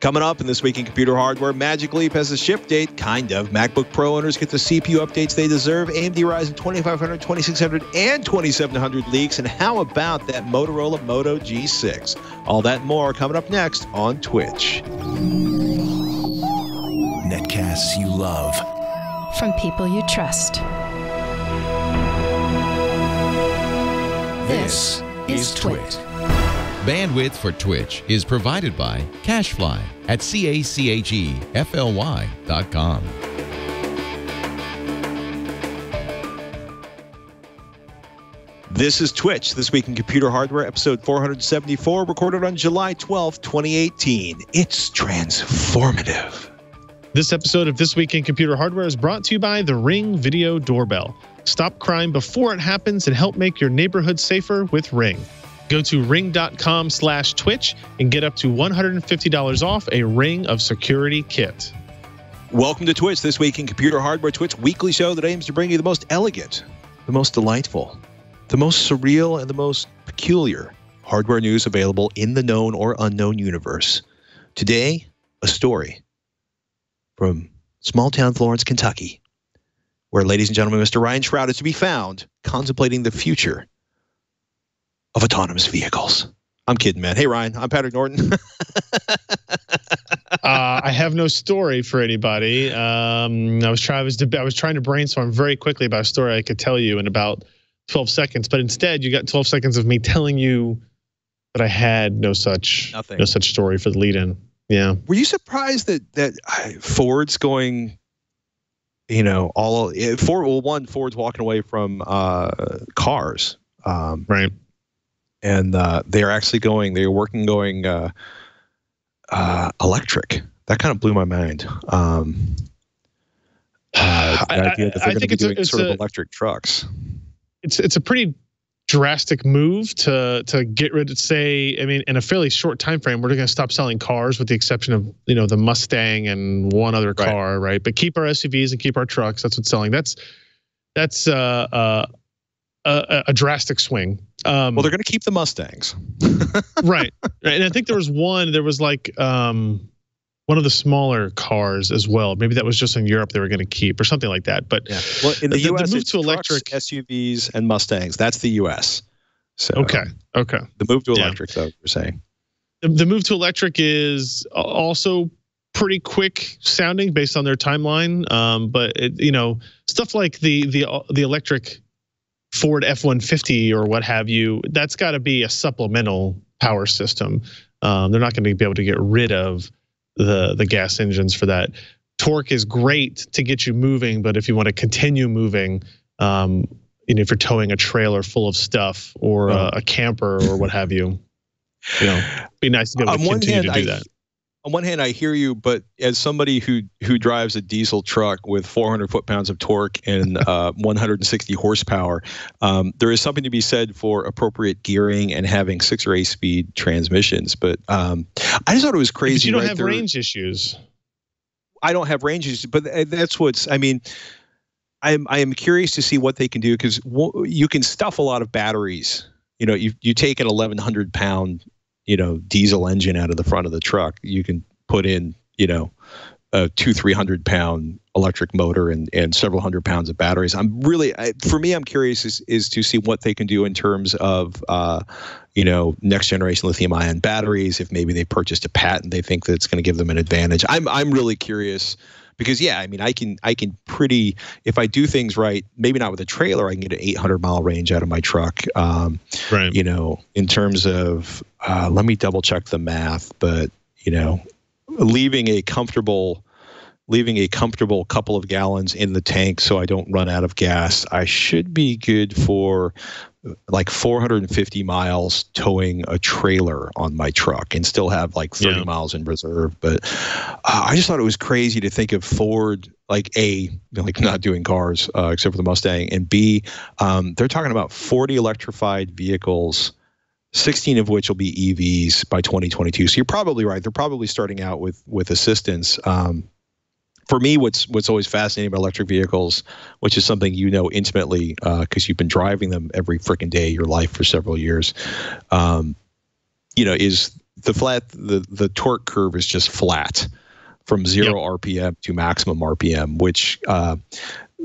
Coming up in this week in computer hardware, Magic Leap has a ship date, kind of. MacBook Pro owners get the CPU updates they deserve. AMD Ryzen 2500, 2600, and 2700 leaks. And how about that Motorola Moto G6? All that and more coming up next on Twitch. Netcasts you love. From people you trust. This is Twit. Bandwidth for Twitch is provided by CacheFly at C-A-C-H-E-F-L-Y.com. This is Twitch, This Week in Computer Hardware, episode 474, recorded on July 12th, 2018. It's transformative. This episode of This Week in Computer Hardware is brought to you by the Ring Video Doorbell. Stop crime before it happens and help make your neighborhood safer with Ring. Go to ring.com slash twitch and get up to $150 off a Ring of Security kit. Welcome to Twitch, This Week in Computer Hardware, Twitch weekly show that aims to bring you the most elegant, the most delightful, the most surreal, and the most peculiar hardware news available in the known or unknown universe. Today, a story from small town Florence, Kentucky, where, ladies and gentlemen, Mr. Ryan Shrout is to be found contemplating the future of autonomous vehicles. I'm kidding, man. Hey, Ryan, I'm Patrick Norton. uh, I have no story for anybody. Um, I was trying. I was, I was trying to brainstorm very quickly about a story I could tell you in about 12 seconds, but instead, you got 12 seconds of me telling you that I had no such Nothing. no such story for the lead-in. Yeah. Were you surprised that that Ford's going? You know, all eh, Ford. Well, one Ford's walking away from uh, cars, um, Right. And uh, they're actually going. They're working going uh, uh, electric. That kind of blew my mind. Um, uh, the I- I- idea that they're I going to think be it's a- doing it's sort a- of electric trucks. It's it's a pretty drastic move to to get rid of say I mean in a fairly short time frame we're going to stop selling cars with the exception of you know the Mustang and one other Right. car right but keep our SUVs and keep our trucks that's what's selling that's that's uh, uh, a, a drastic swing um, Well, they're going to keep the Mustangs. right. right. And I think there was one, there was like um one of the smaller cars as well. Maybe that was just in Europe they were going to keep or something like that. But Yeah. Well, in the, The- the U.S., move it's to trucks, electric- SUVs, and Mustangs. That's the U.S. So okay. Okay. the move to Yeah. electric, though, you're saying. The, the move to electric is also pretty quick sounding based on their timeline. Um, but it, you know, stuff like the the the electric Ford F-150 or what have you, that's got to be a supplemental power system. Um, they're not going to be able to get rid of the the gas engines for that. Torque is great to get you moving, but if you want to continue moving, um, you know, if you're towing a trailer full of stuff or Right. a, a camper or what have you, you know, be nice to be able to On one continue hand, to do I, that. On one hand, I hear you, but as somebody who who drives a diesel truck with 400 foot pounds of torque and uh, 160 horsepower, um, there is something to be said for appropriate gearing and having six or eight speed transmissions. But um, I just thought it was crazy. But you don't right have there. range issues. I don't have range issues, but that's what's. I mean, I'm I am curious to see what they can do because w- you can stuff a lot of batteries. You know, you you take an 1100 pound, you know, diesel engine out of the front of the truck. You can put in, you know, a two three hundred pound electric motor and and several hundred pounds of batteries. I'm really, I, for me, I'm curious is is to see what they can do in terms of. Uh, you know, next generation lithium ion batteries. If maybe they purchased a patent, they think that's going to give them an advantage. I'm I'm really curious because yeah, I mean, I can I can pretty if I do things right, maybe not with a trailer, I can get an 800 mile range out of my truck. Um, Right. you know, in terms of uh, let me double check the math, but you know, leaving a comfortable leaving a comfortable couple of gallons in the tank so I don't run out of gas, I should be good for like 450 miles towing a trailer on my truck and still have like 30 Yeah. miles in reserve. But uh, I just thought it was crazy to think of Ford like a like not doing cars uh, except for the Mustang, and B um, they're talking about 40 electrified vehicles. 16 of which will be EVs by 2022. So you're probably right. They're probably starting out with with assistance. Um, for me, what's what's always fascinating about electric vehicles, which is something you know intimately because you've been driving them every freaking day of your life for several years, um, you know, is the flat the the torque curve is just flat from zero RPM to maximum RPM, which uh,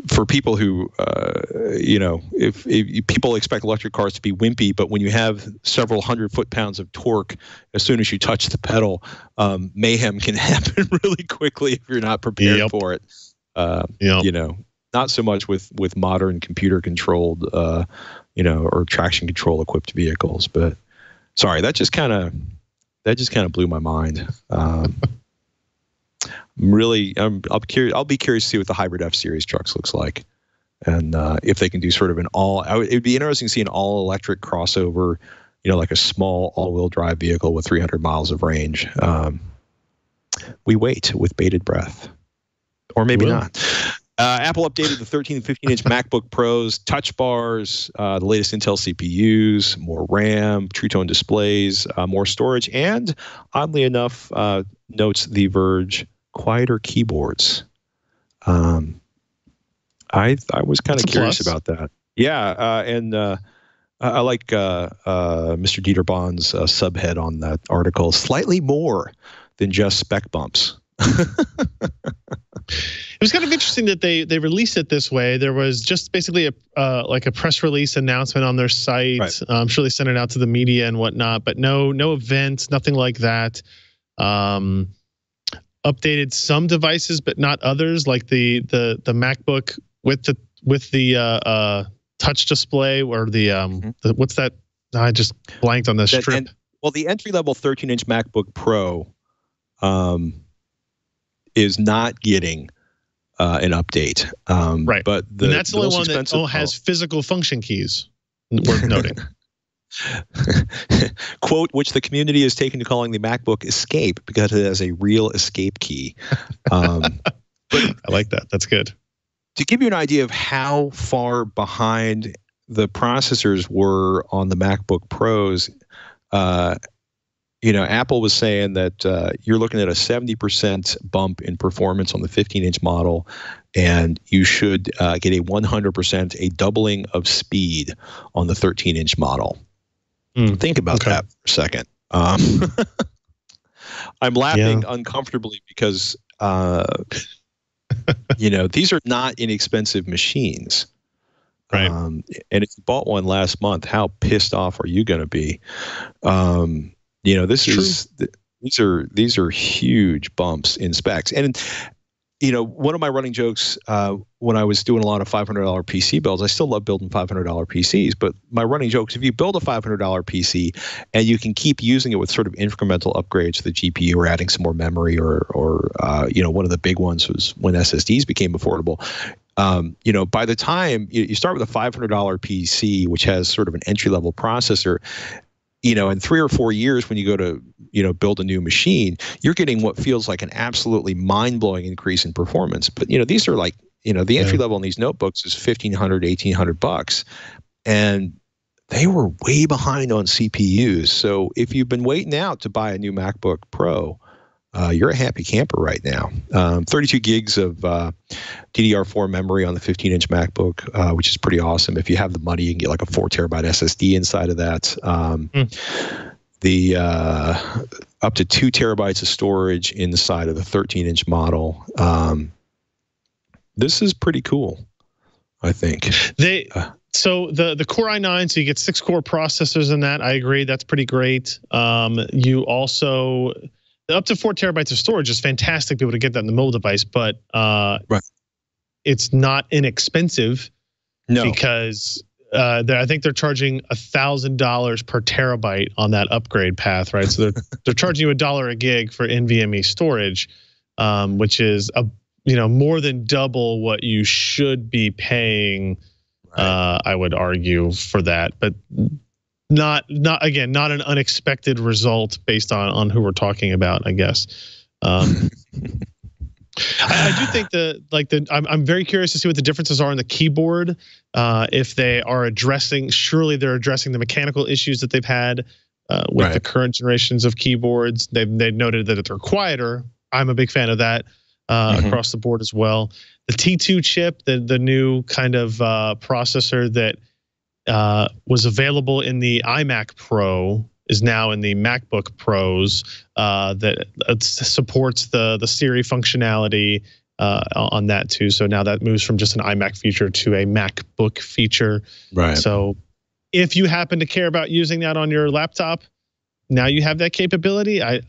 for people who uh, you know if, if, people expect electric cars to be wimpy but when you have several hundred foot pounds of torque as soon as you touch the pedal um, mayhem can happen really quickly if you're not prepared yep. for it uh, yep. you know not so much with with modern computer controlled uh, you know or traction control equipped vehicles but sorry that just kind of that just kind of blew my mind um, I'm really I'm I'll be curious I'll be curious to see what the hybrid F series trucks looks like, and uh, if they can do sort of an all. it would be interesting to see an all electric crossover, you know, like a small all wheel drive vehicle with 300 miles of range. Um, we wait with bated breath, or maybe not. Uh, Apple updated the 13 and 15 inch MacBook Pros, touch bars, uh, the latest Intel CPUs, more RAM, True Tone displays, uh, more storage, and oddly enough, uh, notes The Verge, quieter keyboards. Um, I I was kind of curious plus. about that. Yeah, uh, and uh, I like uh, uh Mr. Dieter Bohn's uh, subhead on that article. Slightly more than just spec bumps. it was kind of interesting that they they released it this way. There was just basically a uh, like a press release announcement on their site. Right. I'm sure they sent it out to the media and whatnot, but no no events, nothing like that. Um, updated some devices but not others, like the the the MacBook with the with the uh, uh, touch display or the um mm-hmm. the, what's that? I just blanked on the strip. En- well, the entry level 13 inch MacBook Pro um, is not getting uh, an update. Um, right, but the, and that's the, only one that oh, has physical function keys. Worth noting. quote, which the community is taken to calling the MacBook Escape because it has a real escape key. Um, I like that. That's good. To give you an idea of how far behind the processors were on the MacBook Pros, uh, you know, Apple was saying that uh, you're looking at a 70% bump in performance on the 15 inch model, and you should uh, get a 100%, a doubling of speed on the 13 inch model. Mm, Think about okay. that for a second. Um, I'm laughing yeah. uncomfortably because, uh, you know, these are not inexpensive machines. Right. Um, and if you bought one last month, how pissed off are you going to be? Um, you know, this is these are these are huge bumps in specs, and you know, one of my running jokes uh, when I was doing a lot of $500 PC builds, I still love building $500 PCs, but my running jokes, if you build a $500 PC and you can keep using it with sort of incremental upgrades to the GPU or adding some more memory or, or uh, you know, one of the big ones was when SSDs became affordable. Um, you know, by the time you, you start with a $500 PC, which has sort of an entry level processor, you know, in three or four years, when you go to, you know, build a new machine, you're getting what feels like an absolutely mind blowing increase in performance. But, you know, these are like, you know, the entry level in these notebooks is 1500, 1800 bucks. And they were way behind on CPUs. So if you've been waiting out to buy a new MacBook Pro, uh, you're a happy camper right now. Um, 32 gigs of uh, DDR4 memory on the 15 inch MacBook, uh, which is pretty awesome. If you have the money, you can get like a four terabyte SSD inside of that. Um, mm. The uh, up to two terabytes of storage inside of the 13 inch model. Um, this is pretty cool, I think. They uh, so the the Core i9, so you get six core processors in that. I agree, that's pretty great. Um, you also up to four terabytes of storage is fantastic to be able to get that in the mobile device, but uh, right. it's not inexpensive. No, because uh, I think they're charging a thousand dollars per terabyte on that upgrade path, right? So they're they're charging you a dollar a gig for NVMe storage, um, which is a you know more than double what you should be paying. Right. Uh, I would argue for that, but not not again not an unexpected result based on on who we're talking about i guess um, I, I, do think that like the I'm, I'm very curious to see what the differences are in the keyboard uh, if they are addressing surely they're addressing the mechanical issues that they've had uh, with right. the current generations of keyboards they've, they've noted that they're quieter i'm a big fan of that uh, mm-hmm. across the board as well the t2 chip the the new kind of uh, processor that uh, was available in the iMac Pro is now in the MacBook Pros uh, that uh, supports the the Siri functionality uh, on that too. So now that moves from just an iMac feature to a MacBook feature. Right. So if you happen to care about using that on your laptop, now you have that capability. I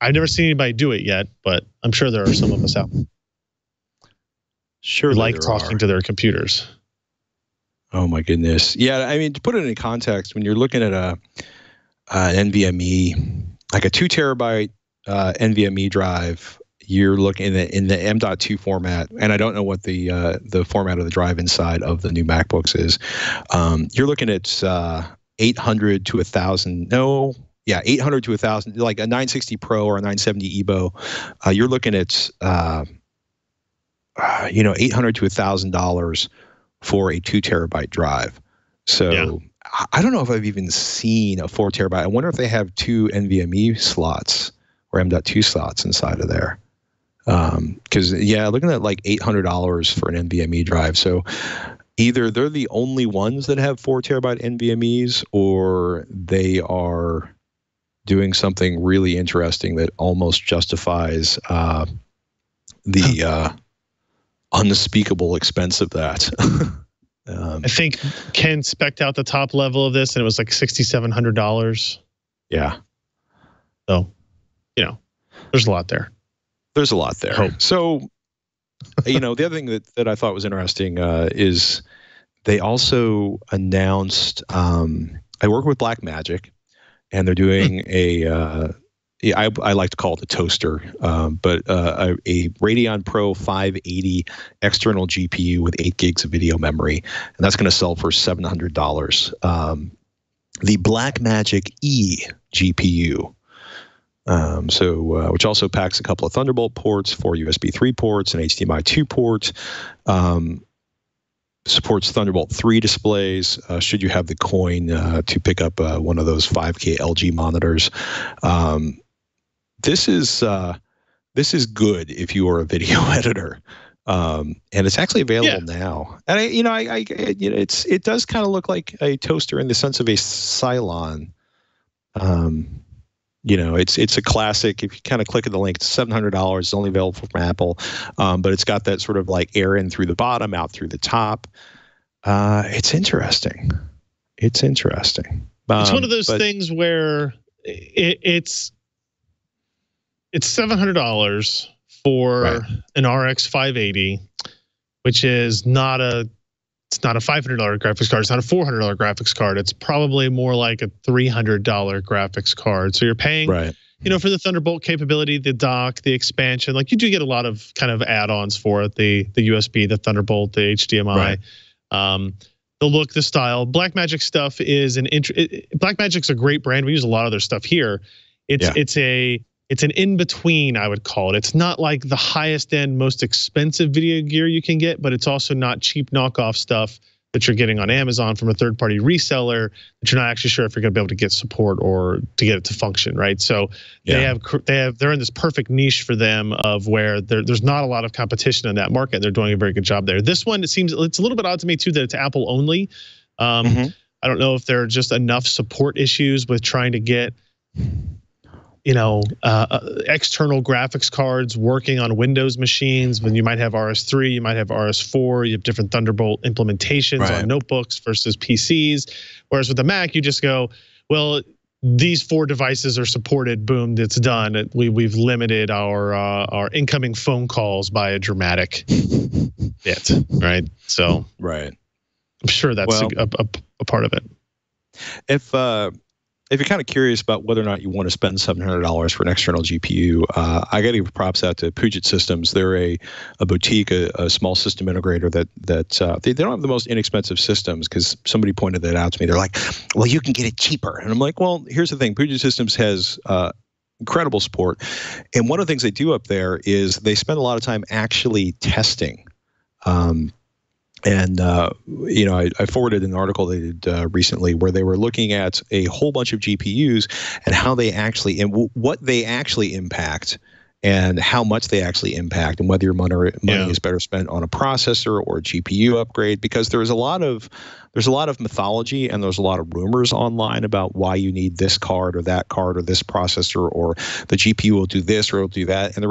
I've never seen anybody do it yet, but I'm sure there are some of us out there Sure, like talking are. to their computers. Oh my goodness. Yeah, I mean to put it in context, when you're looking at a an NVMe, like a two terabyte uh, NVMe drive, you're looking in the in the M.2 format, and I don't know what the uh, the format of the drive inside of the new MacBooks is. Um, you're looking at uh, 800 to a thousand. No, yeah, 800 to a thousand, like a 960 Pro or a 970 Evo. Uh, you're looking at uh, uh, you know 800 to a thousand dollars for a two terabyte drive. So Yeah. I- don't know if I've even seen a four terabyte. I wonder if they have two NVMe slots or M.2 slots inside of there. Because yeah, looking at like eight hundred dollars for an NVMe drive. So either they're the only ones that have four terabyte NVMe's, or they are doing something really interesting that almost justifies uh, the uh, unspeakable expense of that. um, I think Ken specked out the top level of this, and it was like sixty seven hundred dollars. yeah. So, you know, there's a lot there. there's a lot there. Hope. So, you know, the other thing that, that I thought was interesting uh, is they also announced. Um, I work with Blackmagic, and they're doing a. Uh, I, I like to call it a toaster, um, but uh, a, Radeon Pro 580 external GPU with eight gigs of video memory, and that's going to sell for seven hundred dollars. Um, the Blackmagic E GPU um, so, uh, which also packs a couple of Thunderbolt ports, four USB 3 ports, an HDMI 2 port Um, supports Thunderbolt 3 displays. Uh, should you have the coin uh, to pick up uh, one of those 5K LG monitors, um, this is uh, this is good if you are a video editor. Um, and it's actually available now. And I, you know, I, I you know, it's it does kind of look like a toaster in the sense of a Cylon. Um, you know, it's it's a classic. If you kind of click at the link, it's seven hundred dollars. It's only available from Apple, um, but it's got that sort of like air in through the bottom, out through the top. Uh, it's interesting. It's interesting. It's Um, one of those but- things where it, it's it's seven hundred dollars for Right. an RX 580, which is not a it's not a five hundred dollar graphics card. It's not a four hundred dollar graphics card. It's probably more like a three hundred dollar graphics card. So you're paying Right. you know, for the Thunderbolt capability, the dock, the expansion, like you do get a lot of kind of add-ons for it, the the USB, the Thunderbolt, the HDMI, Right. um, the look, the style. Blackmagic stuff is an int- it, Blackmagic's a great brand. We use a lot of their stuff here. It's Yeah. it's a it's an in between, I would call it. It's not like the highest end, most expensive video gear you can get, but it's also not cheap knockoff stuff that you're getting on Amazon from a third party reseller that you're not actually sure if you're going to be able to get support or to get it to function, right? So Yeah. they have they have they're in this perfect niche for them of where there's not a lot of competition in that market. They're doing a very good job there. This one it seems it's a little bit odd to me too that it's Apple only. Um, Mhm. I don't know if there are just enough support issues with trying to get you know uh, uh, external graphics cards working on Windows machines. When you might have RS3, you might have RS4, you have different Thunderbolt implementations Right. on notebooks versus PCs. Whereas with the Mac, you just go, well, these four devices are supported. Boom, it's done. We we've limited our uh, our incoming phone calls by a dramatic bit, right? So Right. I'm sure that's Well- a, a, a part of it. If uh, if you're kind of curious about whether or not you want to spend seven hundred dollars for an external GPU, uh, I got to give props out to Puget Systems. They're a, a boutique, a, a small system integrator that that uh, they, they don't have the most inexpensive systems because somebody pointed that out to me. They're like, "Well, you can get it cheaper," and I'm like, "Well, here's the thing. Puget Systems has." Uh, incredible support and one of the things they do up there is they spend a lot of time actually testing um, and uh, you know, I, I forwarded an article they did uh, recently where they were looking at a whole bunch of GPUs and how they actually and w- what they actually impact, and how much they actually impact, and whether your money money Yeah. is better spent on a processor or a GPU upgrade. Because there's a lot of there's a lot of mythology and there's a lot of rumors online about why you need this card or that card or this processor or the GPU will do this or it'll do that. And the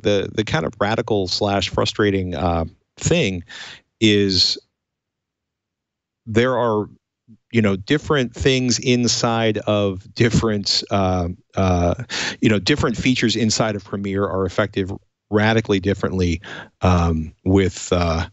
the the kind of radical slash frustrating uh, thing is there are you know different things inside of different uh, uh, you know different features inside of Premiere are effective radically differently um, with uh,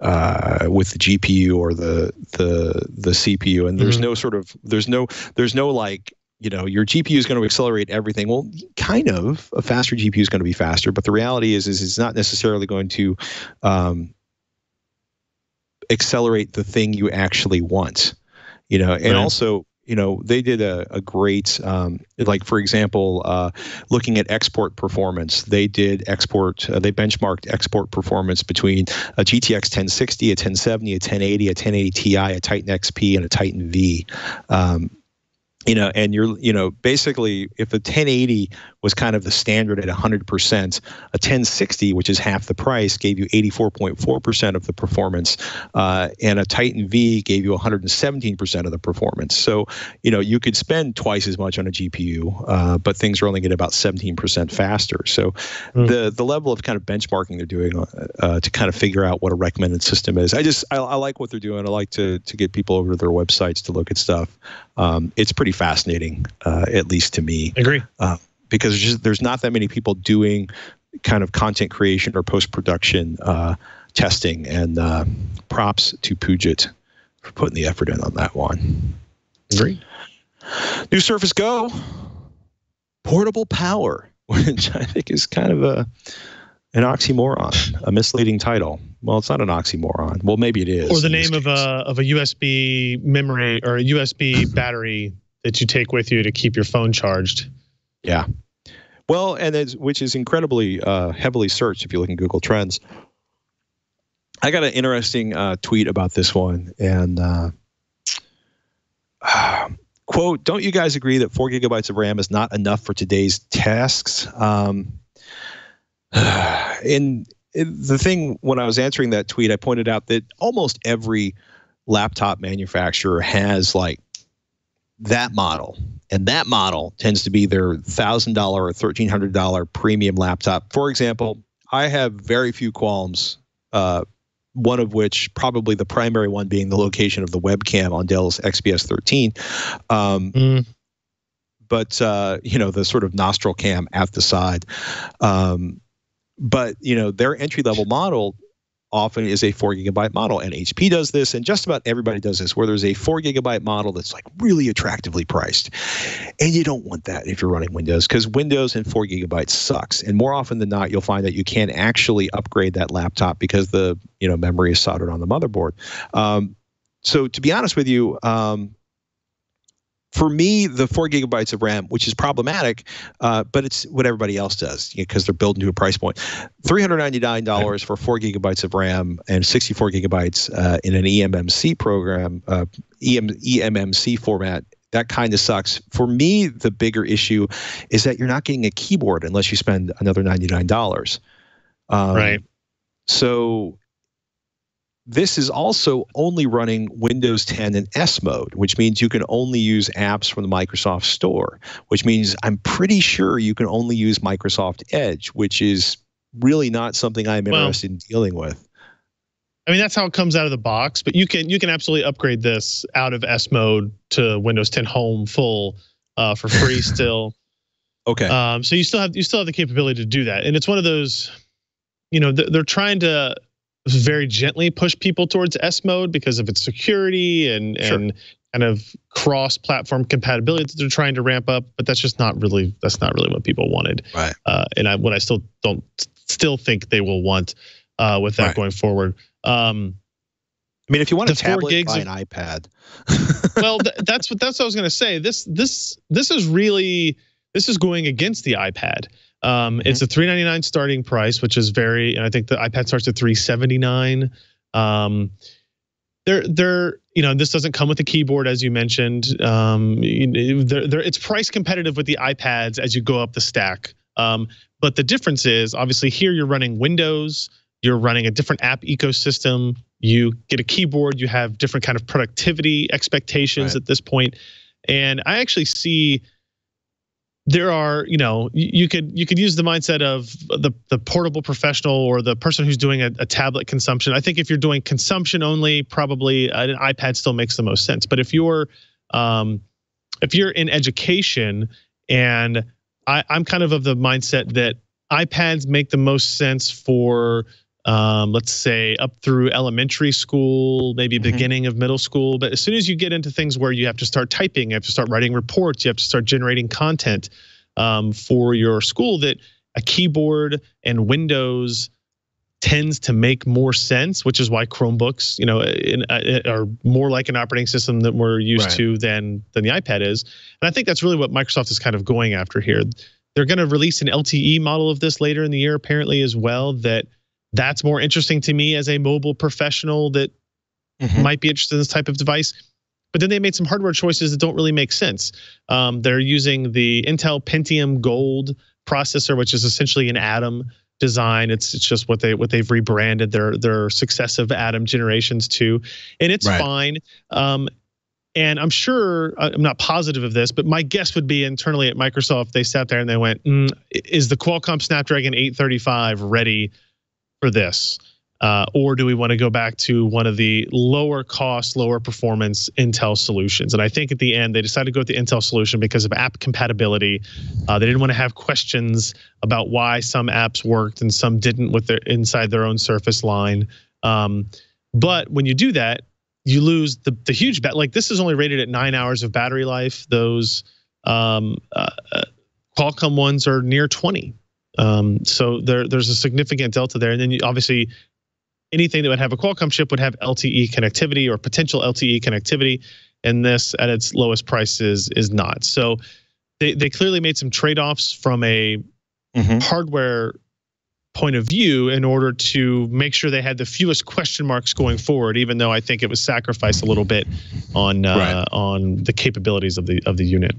uh, with the GPU or the the the CPU, and there's Mhm. no sort of there's no there's no like you know your GPU is going to accelerate everything. Well, kind of a faster GPU is going to be faster, but the reality is is it's not necessarily going to um, accelerate the thing you actually want. You know, and Right. also you know they did a, a great um, like for example uh, looking at export performance they did export uh, they benchmarked export performance between a GTX 1060 a 1070 a 1080 a 1080 Ti a Titan XP and a Titan V um, you know and you're you know basically if a 1080 was kind of the standard at 100% a 1060 which is half the price gave you 84.4% of the performance uh, and a titan v gave you 117% of the performance. So you know you could spend twice as much on a gpu uh, but things are only getting about 17% faster. So Mm. the the level of kind of benchmarking they're doing uh, uh, to kind of figure out what a recommended system is. I just I, I like what they're doing. I like to to get people over to their websites to look at stuff. Um, it's pretty fascinating uh, at least to me I Agree. because there's just, there's not that many people doing kind of content creation or post production uh, testing. And uh, props to Puget for putting the effort in on that one. Agree. New Surface Go, portable power, which I think is kind of a an oxymoron, a misleading title. Well, it's not an oxymoron. Well, maybe it is. Or the name of a of a USB memory or a USB battery that you take with you to keep your phone charged. Yeah. Well, and it's, which is incredibly uh, heavily searched if you look in Google Trends. I got an interesting uh, tweet about this one, and uh, quote: "Don't you guys agree that four gigabytes of RAM is not enough for today's tasks?" Um, in the thing when I was answering that tweet, I pointed out that almost every laptop manufacturer has like that model and that model tends to be their thousand dollar or thirteen hundred dollar premium laptop. For example, I have very few qualms. Uh, one of which, probably the primary one, being the location of the webcam on Dell's XPS 13. Um, Mm. but uh, you know the sort of nostril cam at the side. Um, but you know their entry level model often is a four gigabyte model, and HP does this, and just about everybody does this, where there's a four gigabyte model that's like really attractively priced, and you don't want that if you're running Windows because Windows and four gigabytes sucks, and more often than not, you'll find that you can't actually upgrade that laptop because the you know memory is soldered on the motherboard. Um, so to be honest with you. Um, for me, the four gigabytes of RAM, which is problematic, uh, but it's what everybody else does because they're building to a price point. Three hundred ninety nine dollars for four gigabytes of RAM and sixty four gigabytes uh, in an eMMC program, uh, EM, eMMC format. That kind of sucks. For me, the bigger issue is that you're not getting a keyboard unless you spend another ninety nine dollars. Um, Right. So this is also only running Windows 10 in S mode, which means you can only use apps from the Microsoft Store, which means I'm pretty sure you can only use Microsoft Edge, which is really not something I'm Well- interested in dealing with. I mean, that's how it comes out of the box, but you can you can absolutely upgrade this out of S mode to Windows 10 Home full uh, for free still. Okay. Um, so you still have you still have the capability to do that, and it's one of those, you know, th- they're trying to very gently push people towards S mode because of its security and Sure. and kind of cross-platform compatibility that they're trying to ramp up. But that's just not really that's not really what people wanted. Right. Uh, and I what I still don't still think they will want uh, with that Right. going forward. Um, I mean, if you want a tablet, gigs buy of- an iPad. well, th- that's what that's what I was going to say. This this this is really this is going against the iPad. Um, It's a 399 starting price, which is very, and I think the iPad starts at 379. Um, they're they're you know this doesn't come with a keyboard as you mentioned. Um, they're, they're, it's price competitive with the iPads as you go up the stack Um, but the difference is obviously here you're running Windows, you're running a different app ecosystem. You get a keyboard, you have different kind of productivity expectations Right. at this point. And I actually see there are you know you could you could use the mindset of the the portable professional or the person who's doing a, a tablet consumption. I think if you're doing consumption only probably an ipad still makes the most sense. But if you're um, if you're in education and I, i'm kind of of the mindset that ipads make the most sense for um, let's say up through elementary school, maybe Mhm. beginning of middle school. But as soon as you get into things where you have to start typing, you have to start writing reports, you have to start generating content um, for your school, that a keyboard and Windows tends to make more sense, which is why Chromebooks, you know, in, uh, are more like an operating system that we're used Right. to than than the iPad is. And I think that's really what Microsoft is kind of going after here. They're going to release an LTE model of this later in the year, apparently as well. That that's more interesting to me as a mobile professional that Mhm. might be interested in this type of device. But then they made some hardware choices that don't really make sense. Um, they're using the Intel Pentium Gold processor, which is essentially an Atom design. It's it's just what they what they've rebranded their their successive Atom generations to, and it's Right. fine. Um, and I'm sure I'm not positive of this, but my guess would be internally at Microsoft they sat there and they went, mm, "Is the Qualcomm Snapdragon 835 ready for this?" Uh, or do we want to go back to one of the lower cost, lower performance Intel solutions? And I think at the end, they decided to go with the Intel solution because of app compatibility. Uh, they didn't want to have questions about why some apps worked and some didn't with their inside their own Surface line. Um, but when you do that, you lose the, the huge bet. Like this is only rated at nine hours of battery life. Those um, uh, uh, Qualcomm ones are near 20. Um, so there, there's a significant delta there. And then you, obviously, anything that would have a Qualcomm chip would have LTE connectivity or potential LTE connectivity, and this at its lowest price is is not. So they they clearly made some trade offs from a Mhm. hardware point of view in order to make sure they had the fewest question marks going forward. Even though I think it was sacrificed a little bit on uh, Right. on the capabilities of the of the unit.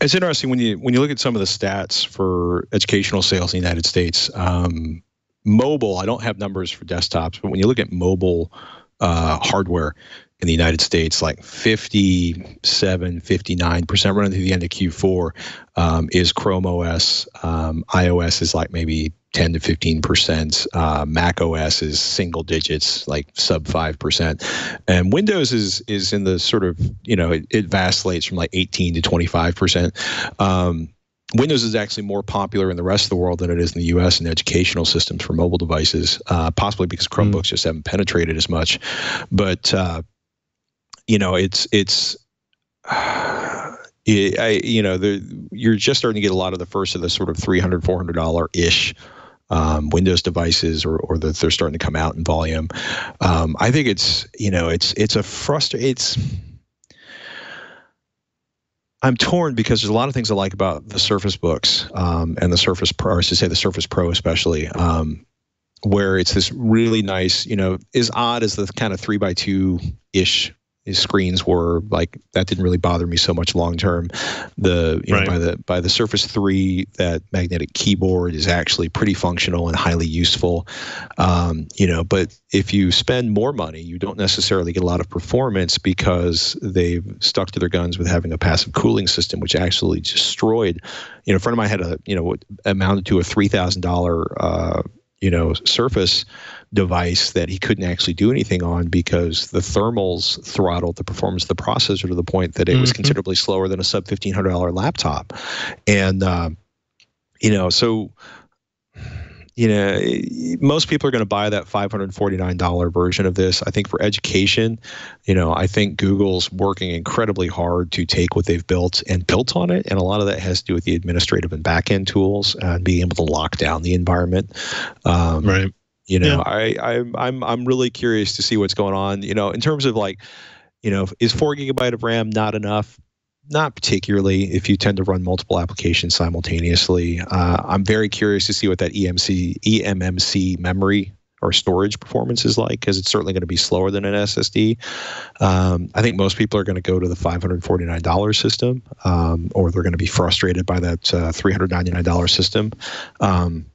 It's interesting when you when you look at some of the stats for educational sales in the United States. Um, mobile, I don't have numbers for desktops, but when you look at mobile uh, hardware in the United States, like 57, 59% running through the end of Q4 um, is Chrome OS. Um, iOS is like maybe 10 to 15%. Uh, Mac OS is single digits, like sub 5%. And Windows is is in the sort of, you know, it, it vacillates from like 18 to 25%. Um, Windows is actually more popular in the rest of the world than it is in the U.S. in educational systems for mobile devices, uh, possibly because Chromebooks just haven't penetrated as much. But uh, you know, it's it's. I, you know, the, you're just starting to get a lot of the first of the sort of 300 400 dollar ish um, Windows devices, or or that they're starting to come out in volume. Um, I think it's you know it's it's a frustra It's I'm torn because there's a lot of things I like about the Surface books um, and the Surface Pro, or I should say the Surface Pro especially, um, where it's this really nice, you know, as odd as the kind of three by two ish screens were, like that didn't really bother me so much long term. The you Right. know by the by the Surface Three, that magnetic keyboard is actually pretty functional and highly useful. Um, you know, but if you spend more money, you don't necessarily get a lot of performance because they've stuck to their guns with having a passive cooling system, which actually destroyed. You know, a friend of mine had a you know what amounted to a three thousand uh, you know Surface device that he couldn't actually do anything on because the thermals throttled the performance of the processor to the point that it was Mhm. considerably slower than a sub fifteen hundred dollar laptop, and uh, you know so you know, most people are going to buy that $549 version of this. I think for education, you know, I think Google's working incredibly hard to take what they've built and built on it. And a lot of that has to do with the administrative and back end tools and being able to lock down the environment. Um, Right. you know, Yeah. I, I I'm I'm really curious to see what's going on. You know, in terms of like, you know, is four gigabyte of RAM not enough? Not particularly. If you tend to run multiple applications simultaneously, uh, I'm very curious to see what that EMC EMMC memory or storage performance is like because it's certainly going to be slower than an SSD. Um, I think most people are going to go to the $549 system, um, or they're going to be frustrated by that uh, $399 system. Um,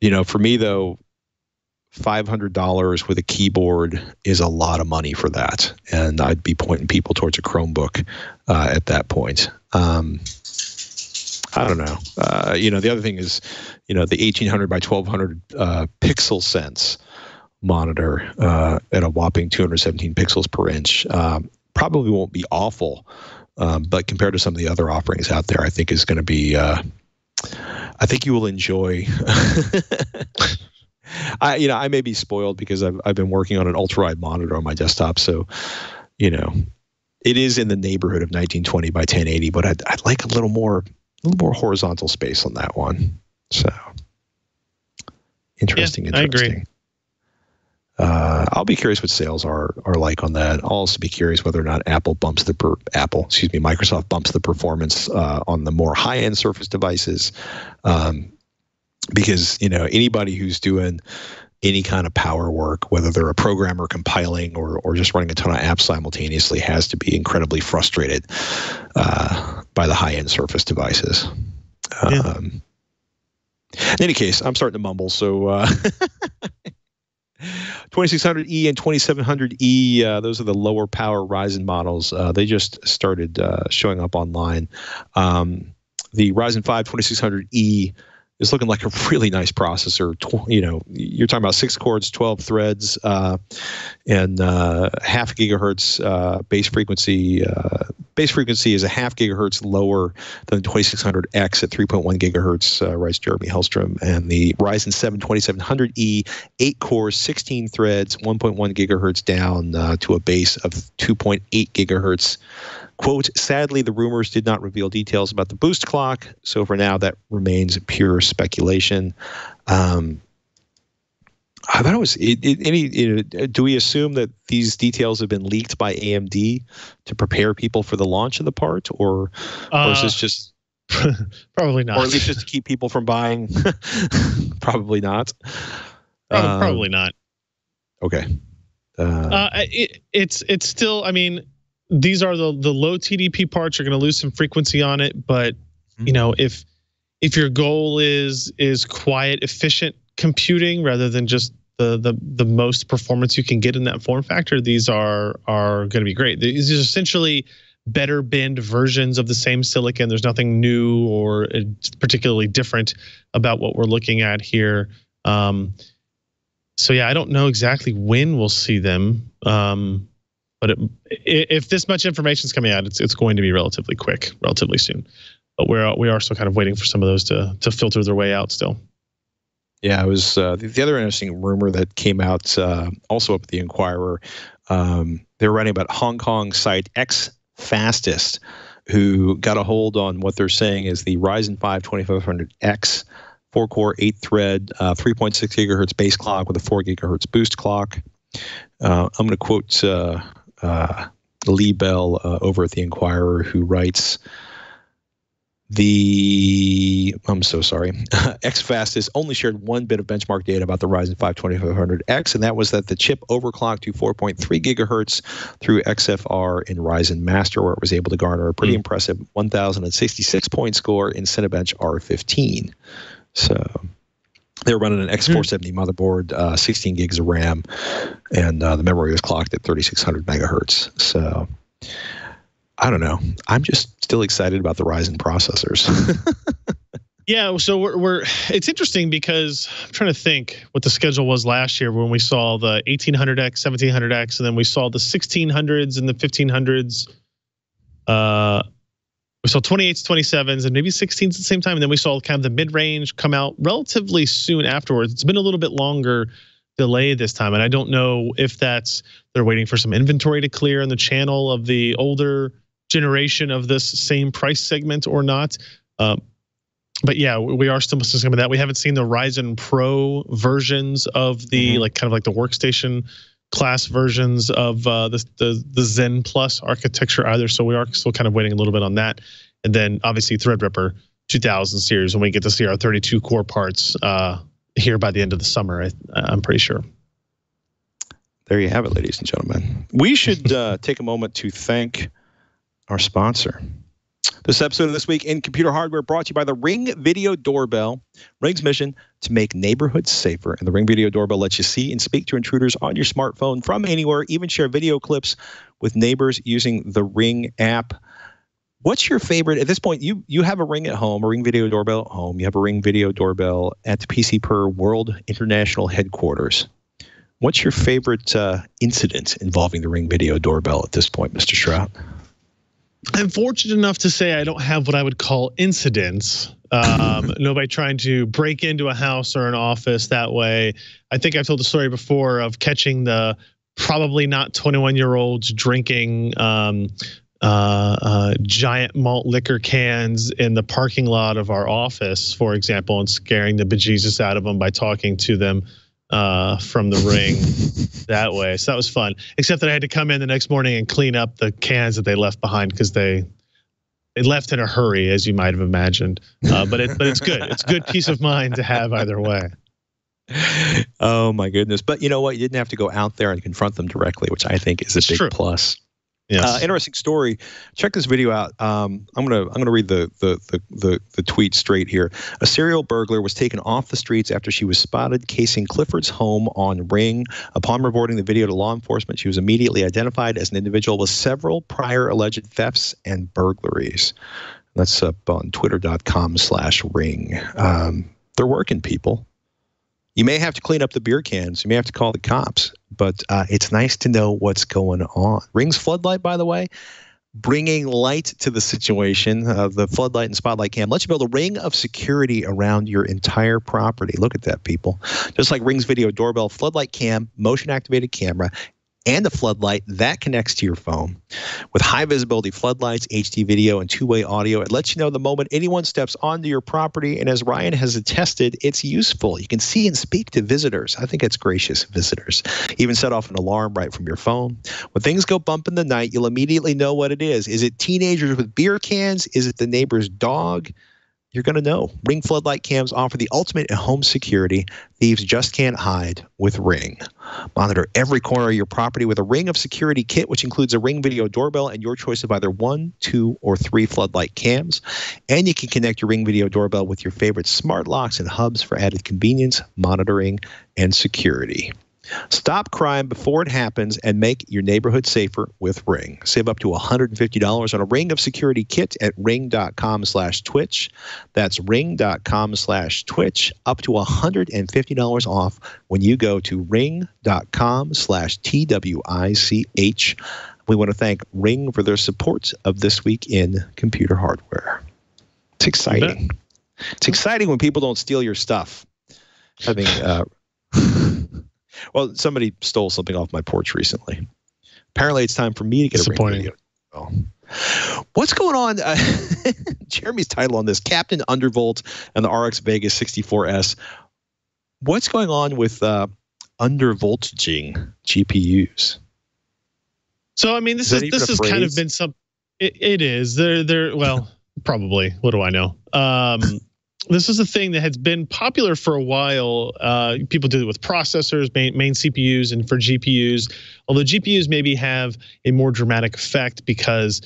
you know, for me though, $500 with a keyboard is a lot of money for that. And I'd be pointing people towards a Chromebook uh, at that point. Um, I don't know. Uh, you know, the other thing is, you know, the 1800 by 1200 uh, PixelSense monitor uh, at a whopping 217 pixels per inch um, probably won't be awful. Um, but compared to some of the other offerings out there, I think is going to be, uh, I think you will enjoy. I, you know, I may be spoiled because I've, I've been working on an ultra wide monitor on my desktop. So, you know, it is in the neighborhood of 1920 by 1080, but I'd, I'd like a little more a little more horizontal space on that one. So interesting. Yeah, interesting. I agree. Uh, I'll be curious what sales are are like on that. I'll also be curious whether or not Apple bumps the per, Apple, excuse me, Microsoft bumps the performance uh, on the more high end Surface devices, um, because you know anybody who's doing any kind of power work, whether they're a programmer compiling or, or just running a ton of apps simultaneously, has to be incredibly frustrated uh, by the high end Surface devices. Yeah. Um, in any case, I'm starting to mumble. So uh, 2600E and 2700E, uh, those are the lower power Ryzen models. Uh, they just started uh, showing up online. Um, the Ryzen 5 2600E is looking like a really nice processor. You know, you're talking about six cores, 12 threads, uh, and uh, half gigahertz uh, base frequency. Uh, base frequency is a half gigahertz lower than the 2600X at 3.1 gigahertz, uh, writes Jeremy Hellstrom. And the Ryzen 7 2700E, eight cores, 16 threads, 1.1 gigahertz down uh, to a base of 2.8 gigahertz. Quote, sadly, the rumors did not reveal details about the boost clock. So for now, that remains pure speculation. Um, I thought it was it, it, any. You know, do we assume that these details have been leaked by AMD to prepare people for the launch of the part, or, or is Uh, this just, probably not. or at least just to keep people from buying? Probably not. Prob- Um, probably not. Okay. Uh, Uh, it, it's it's still. I mean, these are the the low TDP parts. You're going to lose some frequency on it, but Mhm. you know if if your goal is is quiet, efficient computing rather than just the the the most performance you can get in that form factor, these are are going to be great. These are essentially better binned versions of the same silicon. There's nothing new or uh, particularly different about what we're looking at here. Um, so yeah, I don't know exactly when we'll see them. Um, but it, if this much information is coming out, it's it's going to be relatively quick, relatively soon. But we're we are still kind of waiting for some of those to to filter their way out still. Yeah, it was uh, the, the other interesting rumor that came out uh, also up at the Inquirer. Um, they were writing about Hong Kong site X Fastest, who got a hold on what they're saying is the Ryzen 5 2500X, four core, eight thread, uh, 3.6 gigahertz base clock with a four gigahertz boost clock. Uh, I'm going to quote uh, uh, Lee Bell uh, over at the Inquirer, who writes the I'm so sorry. XFastest only shared one bit of benchmark data about the Ryzen 5 2500X, and that was that the chip overclocked to 4.3 gigahertz through XFR in Ryzen Master, where it was able to garner a pretty Mm. impressive 1,066 point score in Cinebench R15. So they were running an X470 motherboard, uh, 16 gigs of RAM, and uh, the memory was clocked at 3600 megahertz. So I don't know. I'm just still excited about the Ryzen processors. Yeah, so we're, we're it's interesting because I'm trying to think what the schedule was last year when we saw the 1800X, 1700X, and then we saw the 1600s and the 1500s. Uh, we saw 28s, 27s, and maybe 16s at the same time, and then we saw kind of the mid range come out relatively soon afterwards. It's been a little bit longer delay this time, and I don't know if that's they're waiting for some inventory to clear in the channel of the older generation of this same price segment or not. Um, but yeah, we are still missing some of that. We haven't seen the Ryzen Pro versions of the Mhm. like kind of like the workstation class versions of uh, the, the the Zen Plus architecture either. So we are still kind of waiting a little bit on that. And then obviously Threadripper 2000 series when we get to see our 32 core parts uh, here by the end of the summer. I, I'm pretty sure. There you have it, ladies and gentlemen. We should uh, take a moment to thank our sponsor. This episode of This Week in Computer Hardware brought to you by the Ring Video Doorbell. Ring's mission to make neighborhoods safer. And the Ring Video Doorbell lets you see and speak to intruders on your smartphone from anywhere, even share video clips with neighbors using the Ring app. What's your favorite at this point? You you have a ring at home, a ring video doorbell at home. You have a ring video doorbell at the PC Per World International headquarters. What's your favorite uh, incident involving the ring video doorbell at this point, Mr. Shrout? I'm fortunate enough to say I don't have what I would call incidents. Um, nobody trying to break into a house or an office that way. I think I've told the story before of catching the probably not 21 year olds drinking um, uh, uh, giant malt liquor cans in the parking lot of our office, for example, and scaring the bejesus out of them by talking to them uh, from the ring that way. So that was fun. Except that I had to come in the next morning and clean up the cans that they left behind because they they left in a hurry, as you might have imagined. Uh, but it but it's good. It's good peace of mind to have either way. Oh my goodness! But you know what? You didn't have to go out there and confront them directly, which I think is a It's big true. plus. Yes. Uh, interesting story. Check this video out. Um, I'm gonna I'm gonna read the, the the the the tweet straight here. A serial burglar was taken off the streets after she was spotted casing Clifford's home on Ring. Upon reporting the video to law enforcement, she was immediately identified as an individual with several prior alleged thefts and burglaries. That's up on Twitter.com/slash Ring. Um, they're working people. You may have to clean up the beer cans. You may have to call the cops, but uh, it's nice to know what's going on. Rings floodlight, by the way, bringing light to the situation. Uh, the floodlight and spotlight cam lets you build a ring of security around your entire property. Look at that, people. Just like Ring's video doorbell, floodlight cam, motion activated camera, and a floodlight that connects to your phone. With high visibility floodlights, HD video, and two way audio, it lets you know the moment anyone steps onto your property. And as Ryan has attested, it's useful. You can see and speak to visitors. I think it's gracious, visitors. Even set off an alarm right from your phone. When things go bump in the night, you'll immediately know what it is. Is it teenagers with beer cans? Is it the neighbor's dog? You're going to know. Ring floodlight cams offer the ultimate in home security. Thieves just can't hide with Ring. Monitor every corner of your property with a Ring of Security kit, which includes a Ring video doorbell and your choice of either one, two, or three floodlight cams. And you can connect your Ring video doorbell with your favorite smart locks and hubs for added convenience, monitoring, and security. Stop crime before it happens and make your neighborhood safer with Ring. Save up to $150 on a Ring of Security kit at ring.com slash TWiCH. That's ring.com slash TWiCH. Up to $150 off when you go to ring.com slash T-W-I-C-H. We want to thank Ring for their support of This Week in Computer Hardware. It's exciting. It's exciting when people don't steal your stuff. I think, uh, well, somebody stole something off my porch recently. Apparently, it's time for me to get a ring video. Oh. What's going on? Uh, Jeremy's title on this: Captain Undervolt and the RX Vegas 64S. What's going on with uh, undervoltaging GPUs? So I mean, this Is is, this has kind of been some. It, it is. They're they're well, probably. What do I know? Um, this is a thing that has been popular for a while. Uh, people do it with processors, main, main CPUs, and for GPUs. Although GPUs maybe have a more dramatic effect because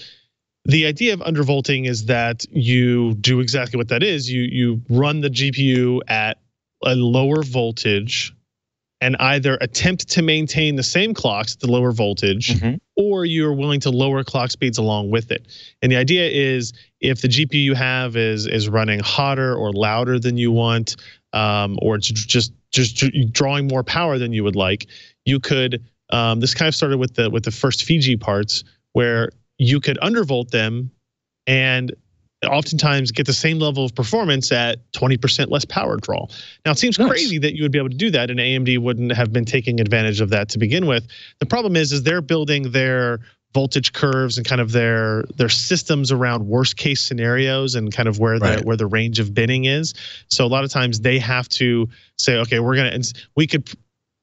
the idea of undervolting is that you do exactly what that is. You you run the GPU at a lower voltage and either attempt to maintain the same clocks at the lower voltage or you're willing to lower clock speeds along with it. And the idea is if the GPU you have is is running hotter or louder than you want, um, or it's just just drawing more power than you would like, you could. Um, this kind of started with the with the first Fiji parts where you could undervolt them and oftentimes get the same level of performance at 20% less power draw. Now it seems Nice. crazy that you would be able to do that and AMD wouldn't have been taking advantage of that to begin with. The problem is is they're building their voltage curves and kind of their their systems around worst case scenarios and kind of where the where the range of binning is. So a lot of times they have to say okay, we're going to we could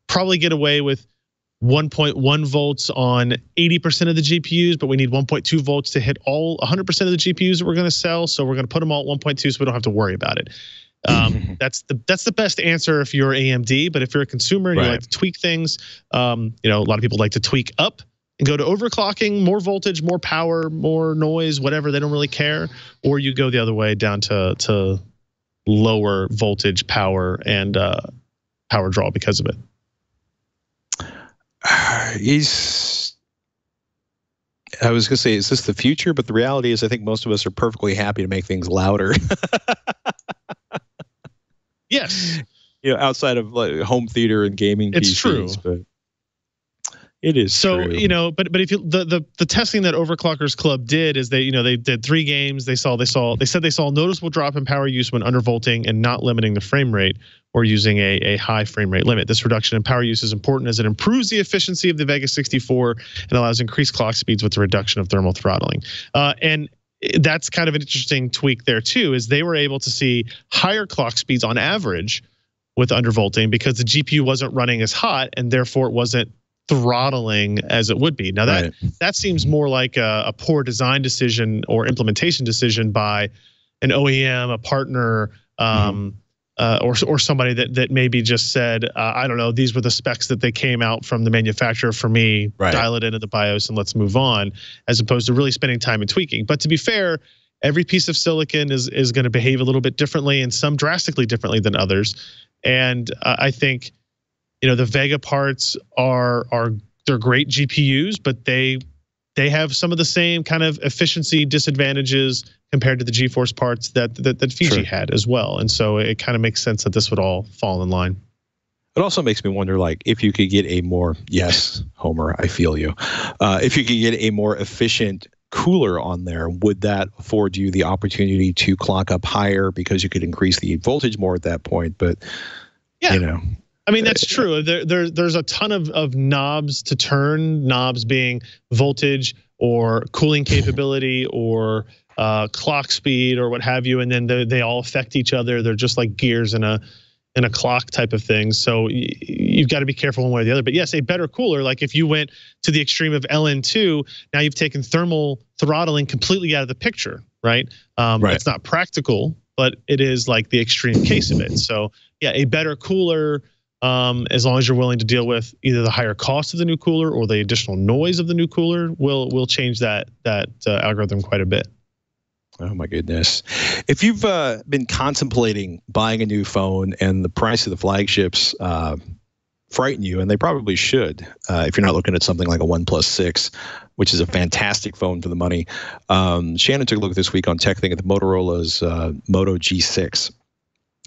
probably get away with 1.1 volts on 80% of the GPUs, but we need 1.2 volts to hit all 100% of the GPUs that we're going to sell. So we're going to put them all at 1.2 so we don't have to worry about it. Um, that's the that's the best answer if you're AMD. But if you're a consumer and you like to tweak things, um, you know, a lot of people like to tweak up and go to overclocking, more voltage, more power, more noise, whatever. They don't really care. Or you go the other way down to to lower voltage, power, and uh, power draw because of it. He's. I was gonna say, is this the future? But the reality is, I think most of us are perfectly happy to make things louder. Yes. you know, outside of like home theater and gaming. It's PCs, but it is So true. you know, but but if you the, the the testing that Overclockers Club did is they you know they did three games. They saw they saw they said they saw a noticeable drop in power use when undervolting and not limiting the frame rate or using a, a high frame rate limit. This reduction in power use is important as it improves the efficiency of the Vega 64 and allows increased clock speeds with the reduction of thermal throttling. Uh, and that's kind of an interesting tweak there too. Is they were able to see higher clock speeds on average with undervolting because the GPU wasn't running as hot and therefore it wasn't throttling as it would be. Now that Right. that seems more like a, a poor design decision or implementation decision by an OEM, a partner, um, uh, or or somebody that that maybe just said, uh, I don't know, these were the specs that they came out from the manufacturer for me. Right. Dial it into the BIOS and let's move on, as opposed to really spending time and tweaking. But to be fair. Every piece of silicon is is going to behave a little bit differently, and some drastically differently than others. And uh, I think, you know, the Vega parts are are they're great GPUs, but they they have some of the same kind of efficiency disadvantages compared to the GeForce parts that that, that Fiji Sure. had as well. And so it kind of makes sense that this would all fall in line. It also makes me wonder, like, if you could get a more yes, Homer, I feel you. Uh, if you could get a more efficient cooler on there, would that afford you the opportunity to clock up higher because you could increase the voltage more at that point? But Yeah. you know, I mean, that's true. There, there, there's a ton of, of knobs to turn, knobs being voltage or cooling capability or uh, clock speed or what have you. And then they, they all affect each other. They're just like gears in a in a clock type of thing. So y- you've got to be careful one way or the other. But yes, a better cooler, like if you went to the extreme of LN2, now you've taken thermal throttling completely out of the picture, right? Um, Right. It's not practical, but it is like the extreme case of it. So yeah, a better cooler um, as long as you're willing to deal with either the higher cost of the new cooler or the additional noise of the new cooler will will change that that uh, algorithm quite a bit. Oh my goodness! If you've uh, been contemplating buying a new phone and the price of the flagships uh, frighten you, and they probably should, uh, if you're not looking at something like a OnePlus Six, which is a fantastic phone for the money. Um, Shannon took a look this week on TekThing at the Motorola's uh, Moto G6.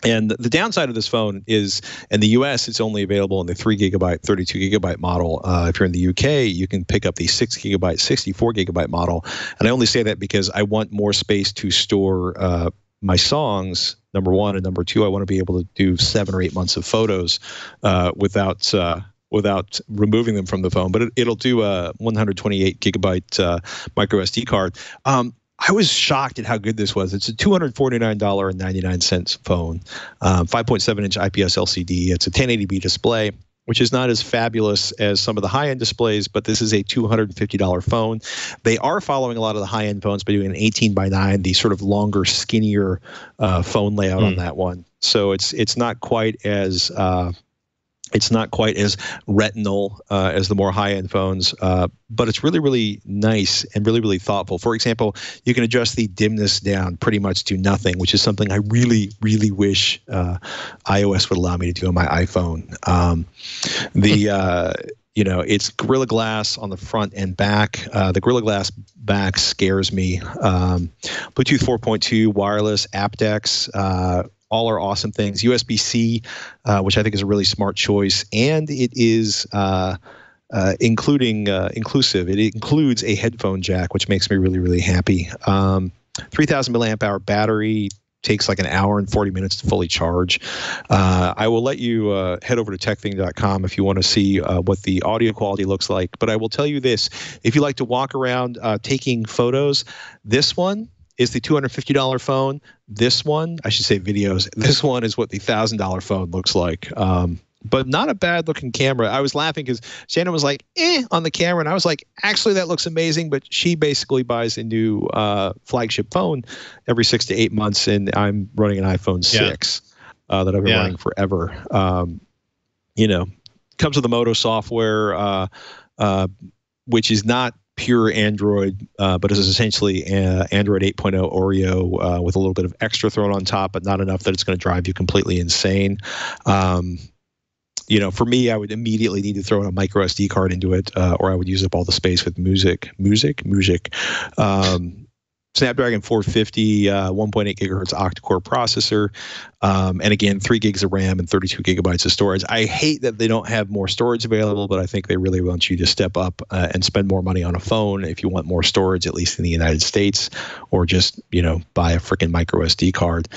And the downside of this phone is in the US, it's only available in the three gigabyte, 32 gigabyte model. Uh, if you're in the UK, you can pick up the six gigabyte, 64 gigabyte model. And I only say that because I want more space to store uh, my songs. Number one, and number two, I want to be able to do seven or eight months of photos uh, without. Uh, Without removing them from the phone, but it, it'll do a 128 gigabyte uh, micro SD card. Um, I was shocked at how good this was. It's a $249.99 phone, um, 5.7 inch IPS LCD. It's a 1080p display, which is not as fabulous as some of the high end displays, but this is a $250 phone. They are following a lot of the high end phones by doing an 18 by 9, the sort of longer, skinnier uh, phone layout on Hmm. that one. So it's it's not quite as uh, it's not quite as retinal uh, as the more high-end phones, uh, but it's really, really nice and really, really thoughtful. For example, you can adjust the dimness down pretty much to nothing, which is something I really, really wish uh, iOS would allow me to do on my iPhone. Um, the uh, you know, it's Gorilla Glass on the front and back. Uh, the Gorilla Glass back scares me. Um, Bluetooth 4.2, wireless, aptX. Uh, all are awesome things. USB C, uh, which I think is a really smart choice, and it is uh, uh, including uh, inclusive. It includes a headphone jack, which makes me really really happy. Um, 3,000 milliamp hour battery takes like an hour and 40 minutes to fully charge. Uh, I will let you uh, head over to tekthing.com if you want to see uh, what the audio quality looks like. But I will tell you this: if you like to walk around uh, taking photos, this one is the $250 phone. This one, I should say videos. This one is what the $1,000 phone looks like. Um, but not a bad looking camera. I was laughing because Shannon was like, eh, on the camera. And I was like, actually, that looks amazing. But she basically buys a new uh, flagship phone every six to eight months. And I'm running an iPhone Yeah. 6. uh, that I've been Yeah. running forever. Um, you know, comes with the Moto software, uh, uh, which is not pure Android, uh, but it's essentially uh, Android 8.0 Oreo uh, with a little bit of extra thrown on top, but not enough that it's going to drive you completely insane. Um, you know, for me, I would immediately need to throw in a micro SD card into it, uh, or I would use up all the space with music, music, music. Um, Snapdragon 450, uh, 1.8 gigahertz octa-core processor, um, and again, three gigs of RAM and 32 gigabytes of storage. I hate that they don't have more storage available, but I think they really want you to step up uh, and spend more money on a phone if you want more storage, at least in the United States, or just you know buy a freaking micro SD card.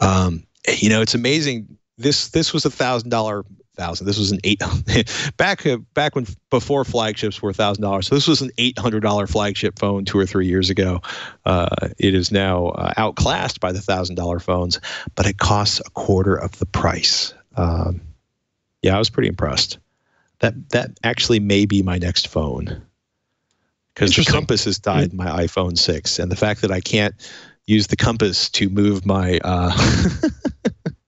Um, you know, it's amazing. This this was a thousand dollar thousand. This was an eight back uh, back when before flagships were thousand dollars. So this was an eight hundred dollar flagship phone two or three years ago. Uh, it is now uh, outclassed by the thousand dollar phones, but it costs a quarter of the price. Um, yeah, I was pretty impressed. That that actually may be my next phone because the compass has died in my iPhone six, and the fact that I can't use the compass to move my uh,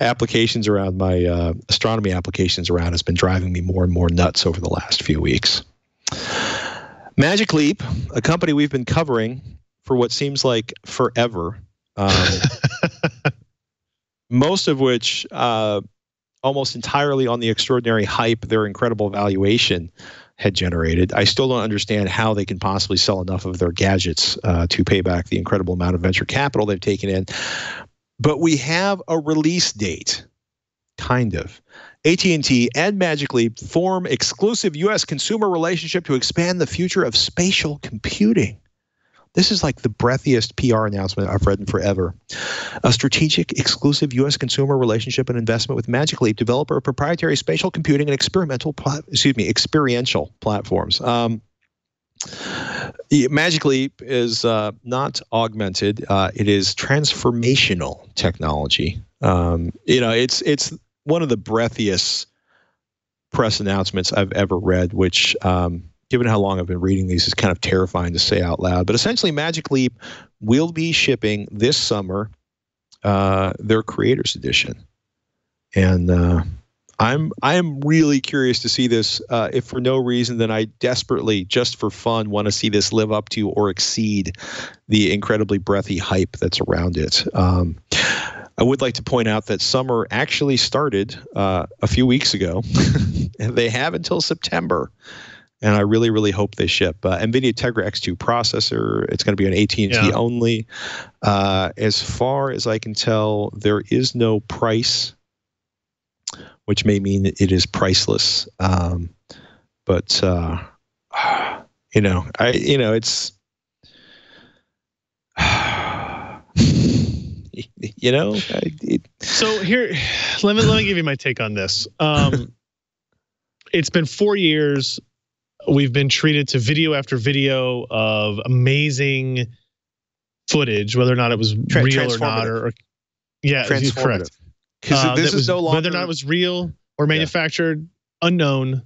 applications around my uh, astronomy applications around has been driving me more and more nuts over the last few weeks. Magic Leap, a company we've been covering for what seems like forever, um, most of which uh, almost entirely on the extraordinary hype their incredible valuation had generated. I still don't understand how they can possibly sell enough of their gadgets uh, to pay back the incredible amount of venture capital they've taken in. But we have a release date, kind of. AT&T and Magic Leap form exclusive U.S. consumer relationship to expand the future of spatial computing. This is like the breathiest PR announcement I've read in forever. A strategic, exclusive U.S. consumer relationship and investment with Magic Leap, developer of proprietary spatial computing and experimental, excuse me, experiential platforms. Um, Magic Leap is uh, not augmented; uh, it is transformational technology. Um, you know, it's it's one of the breathiest press announcements I've ever read, which um, given how long I've been reading these, is kind of terrifying to say out loud. But essentially, Magic Leap will be shipping this summer uh, their Creators Edition, and I'm I'm really curious to see this. Uh, if for no reason, then I desperately, just for fun, want to see this live up to or exceed the incredibly breathy hype that's around it. Um, I would like to point out that summer actually started uh, a few weeks ago, and they have until September. And I really, really hope they ship uh, NVIDIA Tegra X2 processor. It's going to be an AT&T Yeah. only. Uh, as far as I can tell, there is no price, which may mean it is priceless. Um, but uh, you know, I you know it's. You know, I, it, So here, let me let me give you my take on this. Um, it's been four years. We've been treated to video after video of amazing footage, whether or not it was Tra- real or not, or, or yeah, you're correct. Because Uh, this is was- no longer whether or not it was real or manufactured, unknown.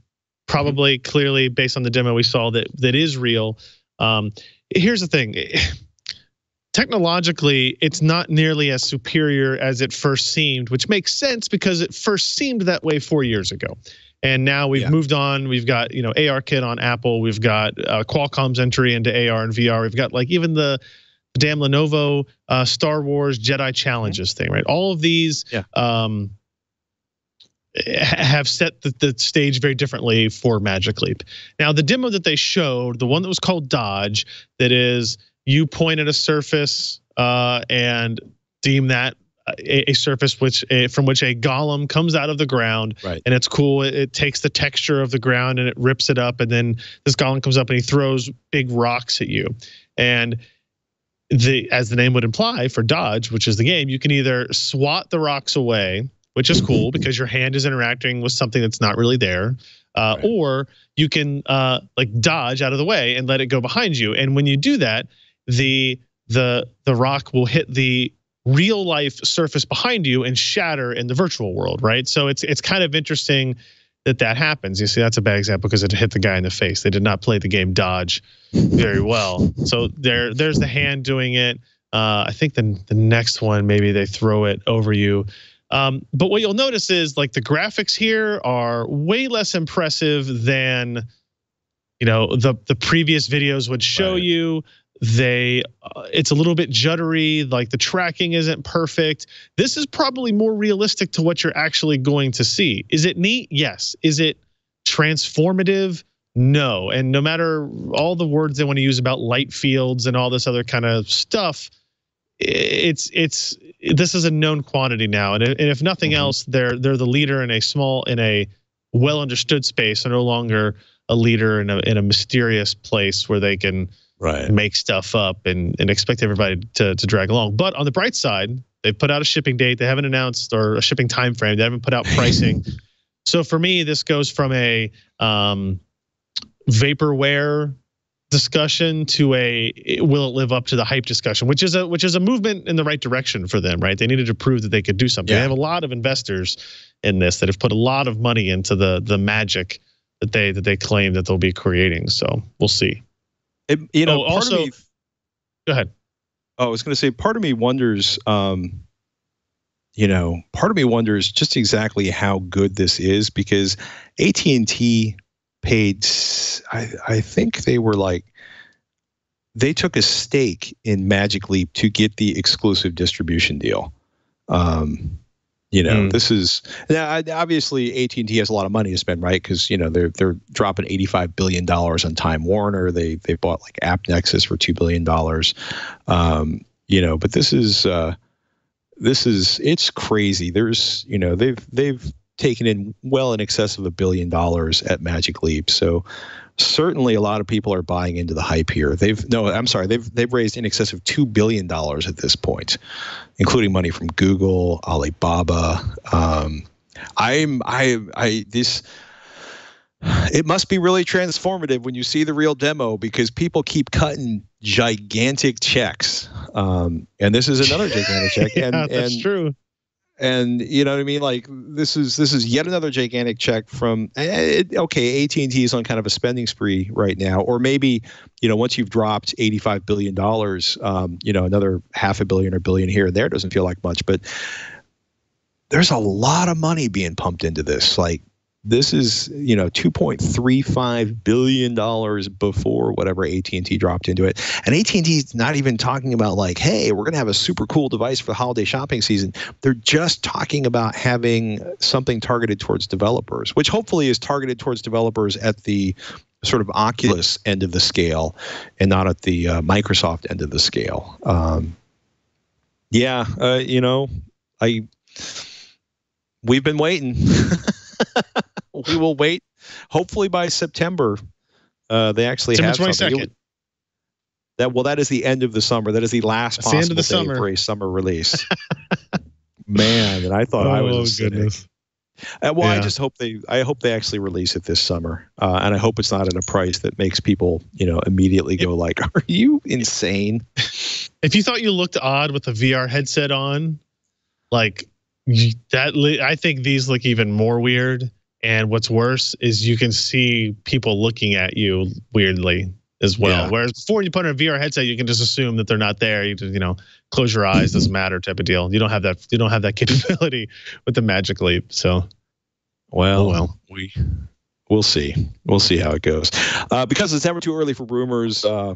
Probably clearly based on the demo we saw that that is real. Um, here's the thing. Technologically, it's not nearly as superior as it first seemed, which makes sense because it first seemed that way four years ago. And now we've Yeah. moved on. We've got you know ARKit on Apple. We've got uh, Qualcomm's entry into AR and VR. We've got like even the damn Lenovo uh, Star Wars Jedi Challenges thing, right? All of these Yeah. um, have set the, the stage very differently for Magic Leap. Now, the demo that they showed, the one that was called Dodge, that is you point at a surface uh, and deem that a, a surface which a, from which a golem comes out of the ground, Right. and it's cool. It, it takes the texture of the ground and it rips it up, and then this golem comes up and he throws big rocks at you, and the as the name would imply for dodge, which is the game, you can either swat the rocks away, which is cool because your hand is interacting with something that's not really there, uh, Right. or you can uh, like dodge out of the way and let it go behind you. And when you do that, the the the rock will hit the real life surface behind you and shatter in the virtual world, right? So it's it's kind of interesting that that happens. You see, that's a bad example because it hit the guy in the face. They did not play the game dodge very well. So there there's the hand doing it. Uh, I think the the next one maybe they throw it over you. Um, but what you'll notice is like the graphics here are way less impressive than you know the the previous videos would show Right. you. They uh, it's a little bit juddery, like the tracking isn't perfect. This is probably more realistic to what you're actually going to see. Is it neat? Yes. Is it transformative? No. And no matter all the words they want to use about light fields and all this other kind of stuff, it's it's this is a known quantity now. And, and if nothing Mhm. else, they're they're the leader in a small in a well understood space. They're no longer a leader in a in a mysterious place where they can Right. make stuff up and, and expect everybody to, to drag along. But on the bright side, they put out a shipping date. They haven't announced or a shipping time frame. They haven't put out pricing. so for me, this goes from a um, vaporware discussion to a will it live up to the hype discussion, which is a which is a movement in the right direction for them. Right? They needed to prove that they could do something. Yeah. They have a lot of investors in this that have put a lot of money into the the magic that they that they claim that they'll be creating. So we'll see. It, you know, Oh, also- me, Go ahead. oh, I was going to say, part of me wonders, um, you know, part of me wonders just exactly how good this is because AT and T paid. I think they were like they took a stake in Magic Leap to get the exclusive distribution deal. Um, you know, Mm. this is now obviously AT and T has a lot of money to spend, right? Because you know they're they're dropping eighty five billion dollars on Time Warner. They they bought like AppNexus for two billion dollars. Um, you know, but this is uh, this is it's crazy. There's you know they've they've taken in well in excess of a billion dollars at Magic Leap. So certainly a lot of people are buying into the hype here. They've no, I'm sorry, they've they've raised in excess of two billion dollars at this point, including money from Google, Alibaba. Um, I'm I I this. It must be really transformative when you see the real demo because people keep cutting gigantic checks, um, and this is another gigantic check. yeah, And, that's and true. And you know what I mean. Like this is this is yet another gigantic check from. eh, It, okay, AT and T is on kind of a spending spree right now, or maybe you know once you've dropped eighty five billion dollars, um, you know another half a billion or billion here and there doesn't feel like much, but there's a lot of money being pumped into this. Like this is you know 2.35 billion dollars before whatever AT&T dropped into it. And AT&T is not even talking about like hey we're going to have a super cool device for the holiday shopping season. They're just talking about having something targeted towards developers which hopefully is targeted towards developers at the sort of Oculus end of the scale and not at the uh, Microsoft end of the scale. Um, yeah uh, you know I we've been waiting we will wait. Hopefully by September, uh, they actually September have something. 22nd. It- That well, that is the end of the summer. That is the last That's possible the day summer. for a summer release. Man, and I thought I was Oh, a cynic. Uh, well, I just hope they. I hope they actually release it this summer, uh, and I hope it's not at a price that makes people, you know, immediately go like, "Are you insane?" If you thought you looked odd with a VR headset on, like that, li- I think these look even more weird. And what's worse is you can see people looking at you weirdly as well. Yeah. Whereas before you put on a VR headset, you can just assume that they're not there. You just, you know, close your eyes, doesn't matter type of deal. You don't have that. You don't have that capability with the Magic Leap. So Well, Oh, well. we we'll see. We'll see how it goes. Uh, because it's never too early for rumors. Uh,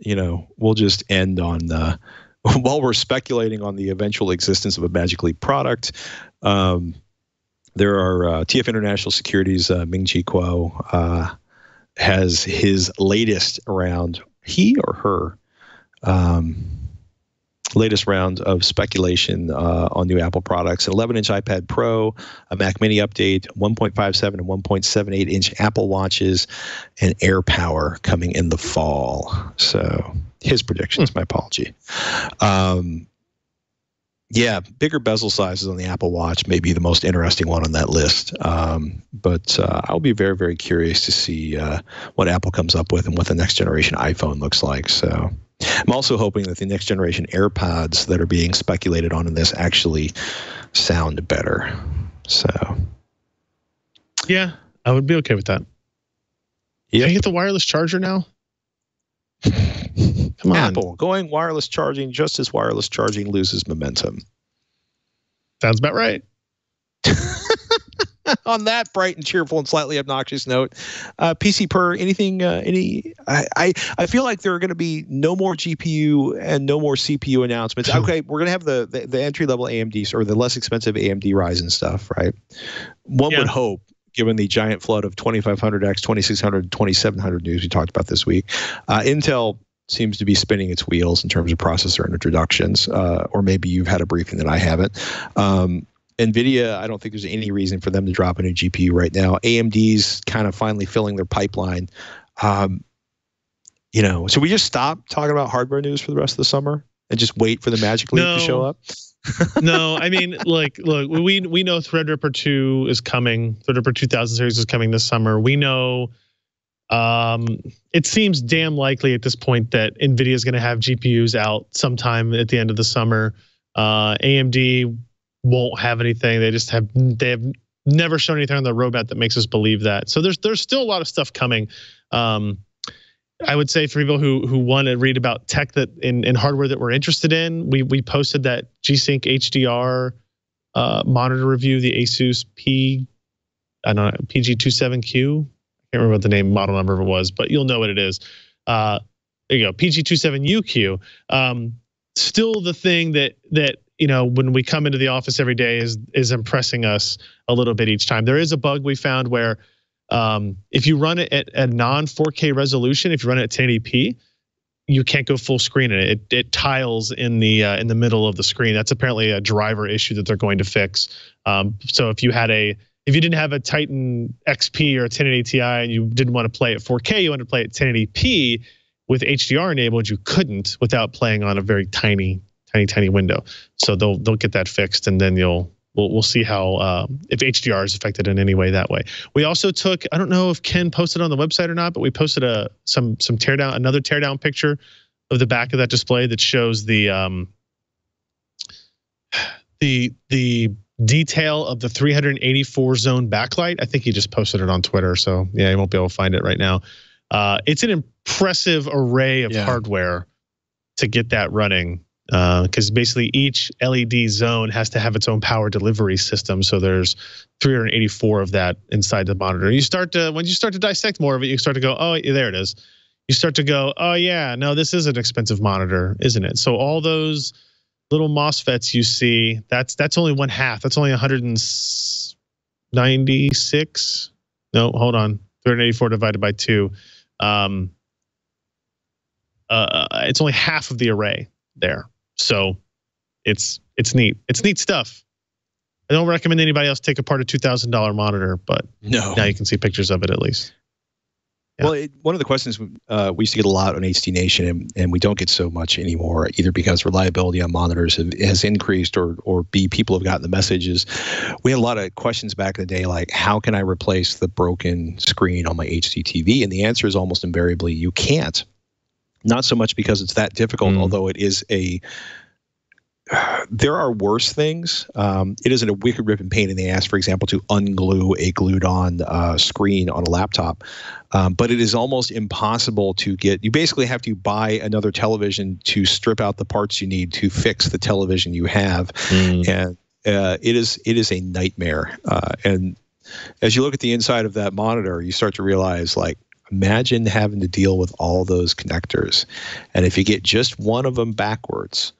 you know, we'll just end on uh, while we're speculating on the eventual existence of a Magic Leap product. Um, there are uh, TF International Securities uh, Ming Chi Kuo uh, has his latest round. He or her. Um, latest round of speculation uh, on new Apple products: an 11-inch iPad Pro, a Mac Mini update, 1.57 and 1.78 inch Apple Watches, and AirPower coming in the fall. So his predictions. My apology. Um, yeah, bigger bezel sizes on the Apple Watch may be the most interesting one on that list. Um, but uh, I'll be very, very curious to see uh, what Apple comes up with and what the next generation iPhone looks like. So I'm also hoping that the next generation AirPods that are being speculated on in this actually sound better. So yeah, I would be okay with that. yeah, Can I get the wireless charger now? Come on. Apple going wireless charging just as wireless charging loses momentum. Sounds about right. on that bright and cheerful and slightly obnoxious note, uh, PC per anything, uh, any, I, I, I feel like there are going to be no more GPU and no more CPU announcements. okay, we're going to have the, the, the entry level AMDs or the less expensive AMD Ryzen stuff, right? One Yeah. would hope, given the giant flood of 2500X, 2600, 2700 news we talked about this week, uh, Intel seems to be spinning its wheels in terms of processor introductions, uh, or maybe you've had a briefing that I haven't. Um, NVIDIA, I don't think there's any reason for them to drop a new GPU right now. AMD's kind of finally filling their pipeline. Um, you know, so we just stop talking about hardware news for the rest of the summer and just wait for the Magic Leap to show up. no, I mean, like, look, we we know Threadripper two is coming. Threadripper two thousand series is coming this summer. We know. Um, it seems damn likely at this point that Nvidia is going to have GPUs out sometime at the end of the summer. Uh, AMD won't have anything. They just have they have never shown anything on the roadmap that makes us believe that. So there's there's still a lot of stuff coming. Um, I would say for people who who want to read about tech that in, in hardware that we're interested in, we we posted that G-Sync HDR uh, monitor review, the Asus P, I don't know PG27Q. Can't remember what the name model number of it was, but you'll know what it is. Uh, there you go, PG27UQ. Um, still the thing that that you know when we come into the office every day is is impressing us a little bit each time. There is a bug we found where um, if you run it at a non 4K resolution, if you run it at 1080p, you can't go full screen in it. It, it tiles in the uh, in the middle of the screen. That's apparently a driver issue that they're going to fix. Um, so if you had a if you didn't have a Titan XP or a 1080 Ti and you didn't want to play at 4K, you wanted to play at 1080p with HDR enabled, you couldn't without playing on a very tiny, tiny, tiny window. So they'll they'll get that fixed, and then you'll we'll we'll see how um, if HDR is affected in any way that way. We also took I don't know if Ken posted on the website or not, but we posted a some some teardown another teardown picture of the back of that display that shows the um the the detail of the 384 zone backlight. I think he just posted it on Twitter, so yeah, you won't be able to find it right now. Uh, it's an impressive array of Yeah. hardware to get that running because basically each LED zone has to have its own power delivery system. So there's 384 of that inside the monitor. You start to when you start to dissect more of it, you start to go, oh, yeah, there it is. You start to go, oh yeah, no, this is an expensive monitor, isn't it? So all those little MOSFETs you see, that's that's only one half. That's only 196. No, hold on. 384 divided by two. Um, uh, it's only half of the array there. So it's it's neat. It's neat stuff. I don't recommend anybody else take apart a two thousand dollar monitor, but No. now you can see pictures of it at least. Yeah. Well, it, one of the questions uh, we used to get a lot on HD Nation, and, and we don't get so much anymore, either because reliability on monitors have, has increased, or or b people have gotten the messages. We had a lot of questions back in the day, like how can I replace the broken screen on my HD TV? And the answer is almost invariably you can't. Not so much because it's that difficult, Mm. although it is a. There are worse things. Um, it isn't a wicked ripping pain in the ass, for example, to unglue a glued-on uh, screen on a laptop um, but it is almost impossible to get. You basically have to buy another television to strip out the parts you need to fix the television you have, and uh, it is it is a nightmare. Uh, and as you look at the inside of that monitor, you start to realize like. Imagine having to deal with all those connectors, and if you get just one of them backwards,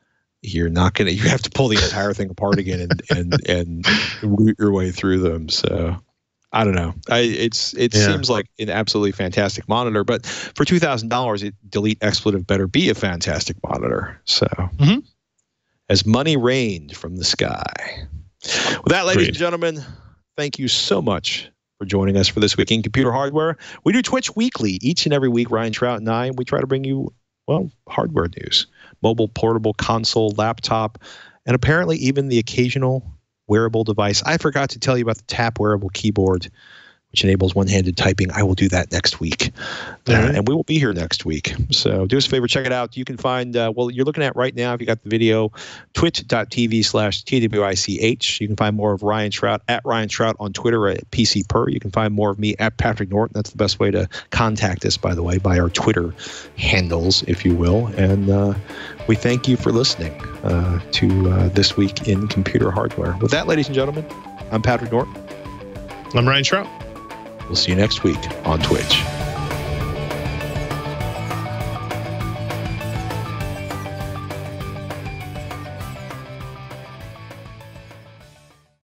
you're not gonna. You have to pull the entire thing apart again and and and root your way through them. So I don't know. I it's it Yeah. seems like an absolutely fantastic monitor, but for two thousand dollars, it delete expletive better be a fantastic monitor. So Mhm. as money rained from the sky. With that, ladies Agreed. and gentlemen, thank you so much for joining us for this week in computer hardware. We do TWiCH weekly, each and every week. Ryan Shrout and I, we try to bring you well hardware news, mobile, portable, console, laptop, and apparently even the occasional wearable device. I forgot to tell you about the Tap wearable keyboard, which enables one-handed typing. I will do that next week, uh, and we will be here next week. So do us a favor, check it out. You can find uh, well, you're looking at right now. If you got the video, twit.tv slash t-w-i-c-h. You can find more of Ryan Shrout at Ryan Shrout on Twitter at PC Per. You can find more of me at Patrick Norton. That's the best way to contact us, by the way, by our Twitter handles, if you will. And uh, we thank you for listening uh, to uh, this week in computer hardware. With that, ladies and gentlemen, I'm Patrick Norton. I'm Ryan Shrout. We'll see you next week on TWiCH.